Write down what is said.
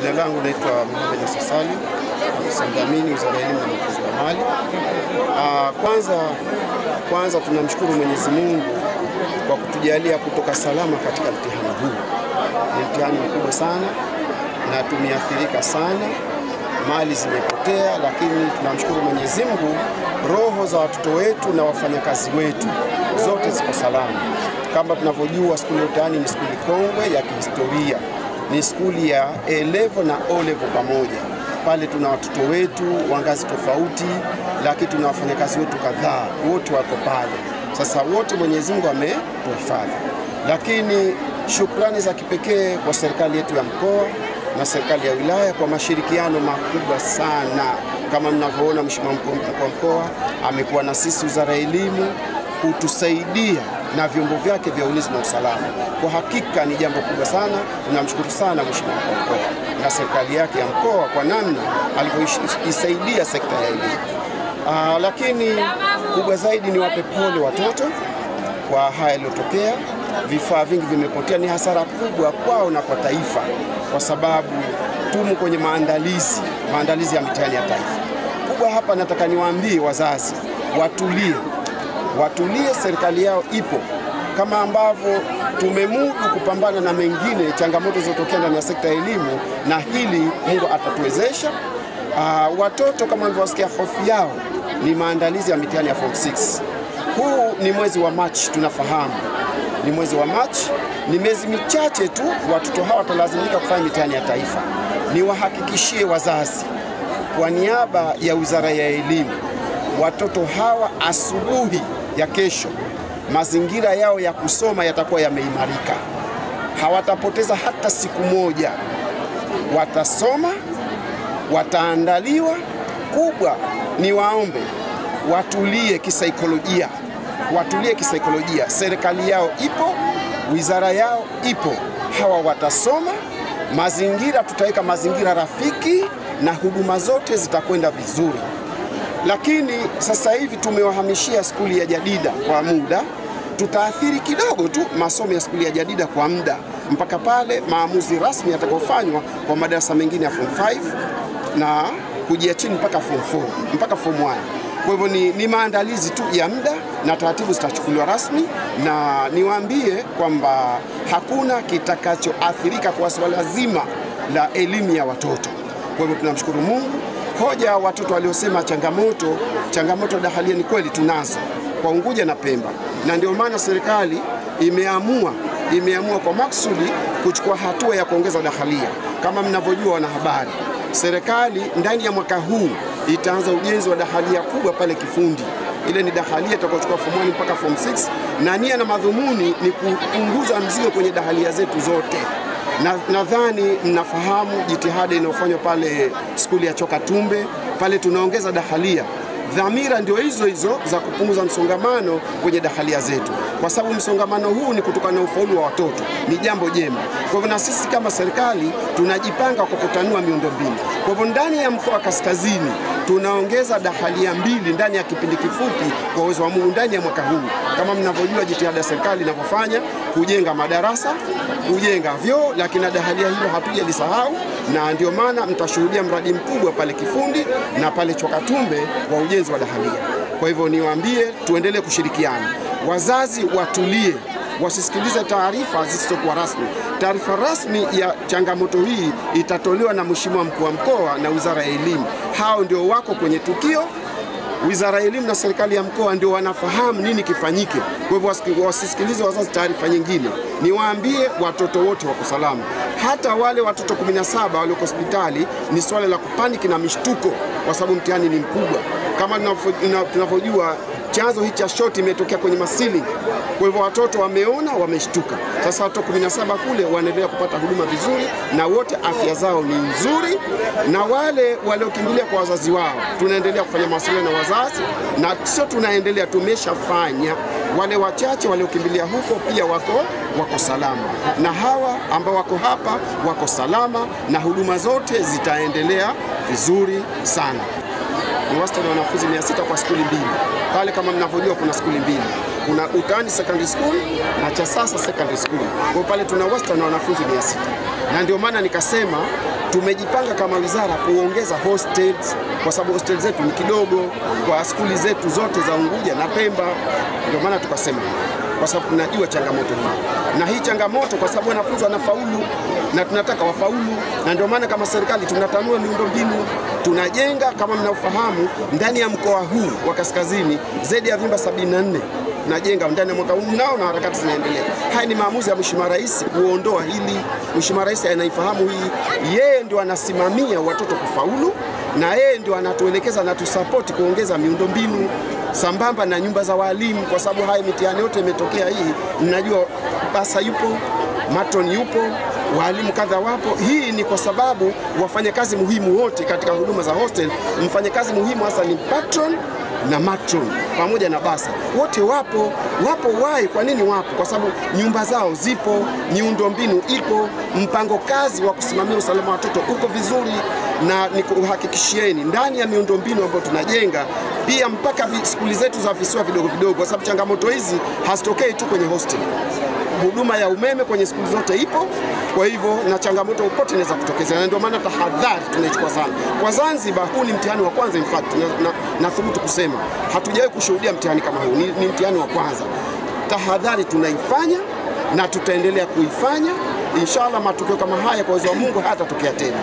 Jina langu naitwa Mohamed Asasali, afisa mdhamini Wizara ya Elimu na Mafunzo ya Mali. Ah, Kwanza kwanza tunamshukuru Mwenyezi Mungu kwa kutujalia kutoka salama katika mtihani huu. Ni mtihani mkubwa sana na tumeathirika sana, mali zimepotea, lakini tunamshukuru Mwenyezi Mungu, roho za watoto wetu na wafanyakazi wetu zote ziko salama. Kama tunavyojua, skuli ya Utaani ni skuli kongwe ya kihistoria, ni skuli ya elevo na olevo pamoja. Pale tuna watoto wetu wa ngazi tofauti, lakini tuna wafanyakazi wetu kadhaa, wote wako pale. Sasa wote Mwenyezi Mungu ametuhifadhi, lakini shukrani za kipekee kwa serikali yetu ya mkoa na serikali ya wilaya kwa mashirikiano makubwa sana. Kama mnavyoona, Mheshimiwa mkuu wa mkoa amekuwa na sisi Wizara ya Elimu kutusaidia na vyombo vyake vya ulinzi na usalama. Kwa hakika ni jambo kubwa sana. Tunamshukuru sana Mheshimiwa mkuu wa mkoa na serikali yake ya mkoa kwa namna alivyoisaidia sekta ya elimu. Uh, lakini kubwa zaidi ni wape pole watoto kwa haya yaliyotokea. Vifaa vingi vimepotea, ni hasara kubwa kwao na kwa taifa, kwa sababu tumu kwenye maandalizi maandalizi ya mitihani ya taifa. Kubwa hapa, nataka niwaambie wazazi watulie, watulie, serikali yao ipo kama ambavyo tumemudu kupambana na mengine changamoto zilizotokea ndani ya sekta ya elimu, na hili Mungu atatuwezesha. Uh, watoto kama mlivyosikia, hofu yao ni maandalizi ya mitihani ya form 6. Huu ni mwezi wa Machi, tunafahamu ni mwezi wa Machi, ni miezi michache tu watoto hawa watalazimika kufanya mitihani ya taifa. Niwahakikishie wazazi kwa niaba ya Wizara ya Elimu, watoto hawa asubuhi ya kesho mazingira yao ya kusoma yatakuwa yameimarika, hawatapoteza hata siku moja, watasoma, wataandaliwa. Kubwa ni waombe watulie kisaikolojia, watulie kisaikolojia. Serikali yao ipo, wizara yao ipo, hawa watasoma, mazingira tutaweka mazingira rafiki na huduma zote zitakwenda vizuri. Lakini sasa hivi tumewahamishia skuli ya Jadida kwa muda, tutaathiri kidogo tu masomo ya skuli ya Jadida kwa muda mpaka pale maamuzi rasmi yatakayofanywa kwa madarasa mengine ya form 5 na kujia chini mpaka form 4 mpaka form 1. Kwa hivyo ni, ni maandalizi tu ya muda na taratibu zitachukuliwa rasmi, na niwaambie kwamba hakuna kitakachoathirika kwa swala zima la elimu ya watoto. Kwa hivyo tunamshukuru Mungu. Hoja watoto waliosema changamoto changamoto dahalia, ni kweli tunazo kwa Unguja na Pemba, na ndio maana serikali imeamua imeamua kwa maksudi kuchukua hatua ya kuongeza dahalia. Kama mnavyojua wanahabari, serikali ndani ya mwaka huu itaanza ujenzi wa dahalia kubwa pale Kifundi. Ile ni dahalia itakayochukua form 1 mpaka form 6, na nia na madhumuni ni kupunguza mzigo kwenye dahalia zetu zote na nadhani mnafahamu jitihada inayofanywa pale skuli ya Choka Tumbe, pale tunaongeza dahalia. Dhamira ndio hizo hizo za kupunguza msongamano kwenye dahalia zetu, kwa sababu msongamano huu ni kutokana na ufaulu wa watoto, ni jambo jema. Kwa hivyo na sisi kama serikali tunajipanga kwa kutanua miundombinu. Kwa hivyo ndani ya mkoa wa Kaskazini tunaongeza dahalia mbili ndani ya kipindi kifupi, kwa uwezo wa Mungu, ndani ya mwaka huu. Kama mnavyojua jitihada serikali inavyofanya kujenga madarasa, kujenga vyoo, lakini na dahalia hilo hatujalisahau, na ndio maana mtashuhudia mradi mkubwa pale Kifundi na pale Chwakatumbe wa ujenzi wa dahalia. Kwa hivyo niwaambie, tuendelee kushirikiana, wazazi watulie wasisikilize taarifa zisizokuwa rasmi. Taarifa rasmi ya changamoto hii itatolewa na Mheshimiwa mkuu wa mkoa na Wizara ya Elimu. Hao ndio wako kwenye tukio. Wizara ya Elimu na serikali ya mkoa ndio wanafahamu nini kifanyike. Kwa hivyo wasisikilize wazazi taarifa nyingine. Niwaambie watoto wote wako salama, hata wale watoto 17 walioko hospitali. Ni swala la kupaniki na mishtuko, kwa sababu mtihani ni mkubwa kama tunavyojua chanzo hii cha shoti imetokea kwenye masili. Kwa hivyo watoto wameona, wameshtuka. Sasa watoto 17 kule wanaendelea kupata huduma vizuri, na wote afya zao ni nzuri, na wale waliokimbilia kwa wazazi wao tunaendelea kufanya mawasiliano na wazazi, na sio tunaendelea, tumeshafanya. Wale wachache waliokimbilia huko pia wako wako salama, na hawa ambao wako hapa wako salama, na huduma zote zitaendelea vizuri sana. Ni wastani wa wanafunzi 600 kwa skuli mbili. Pale. Kama mnavyojua, kuna skuli mbili, kuna Utani Secondary School na Chasasa Secondary School. Kwa pale tuna wastani wa wanafunzi 600. na ndio maana nikasema tumejipanga kama wizara kuongeza hostels kwa sababu hostels zetu ni kidogo kwa skuli zetu zote za Unguja na Pemba. Ndio maana tukasema kwa sababu tunajua changamoto hii, na hii changamoto kwa sababu wanafunzi wanafaulu na tunataka wafaulu, na ndio maana kama serikali tunatanua miundombinu, tunajenga kama mnaofahamu, ndani ya mkoa huu wa Kaskazini zaidi ya vyumba 74 najenga ndani ya mwaka huu nao na harakati zinaendelea. Haya ni maamuzi ya Mheshimiwa Rais kuondoa hili. Mheshimiwa Rais anaifahamu hii, yeye ndio anasimamia watoto kufaulu na yeye ndio anatuelekeza na tusapoti kuongeza miundombinu sambamba na nyumba za walimu, kwa sababu haya mitihani yote imetokea hii. Mnajua basa yupo, Maton yupo, walimu kadha wapo. Hii ni kwa sababu wafanyakazi muhimu wote katika huduma za hostel, mfanyakazi muhimu hasa ni patron na matron pamoja na basa, wote wapo. Wapo wai, kwa nini wapo? Kwa sababu nyumba zao zipo, miundombinu ipo, mpango kazi wa kusimamia usalama wa watoto uko vizuri, na nikuhakikishieni ndani ya miundombinu ambayo tunajenga pia mpaka skuli zetu za visiwa vidogo vidogo, kwa sababu changamoto hizi hazitokei tu kwenye hostel. Huduma ya umeme kwenye skuli zote ipo, kwa hivyo na changamoto popote inaweza kutokezea, na ndio maana tahadhari tunaichukua sana. Kwa Zanzibar, huu ni mtihani wa kwanza, in fact nathubutu na, na kusema hatujawahi kushuhudia mtihani kama huu, ni, ni mtihani wa kwanza. Tahadhari tunaifanya na tutaendelea kuifanya inshallah. Matukio kama haya kwa uwezo wa Mungu hayatatokea tena.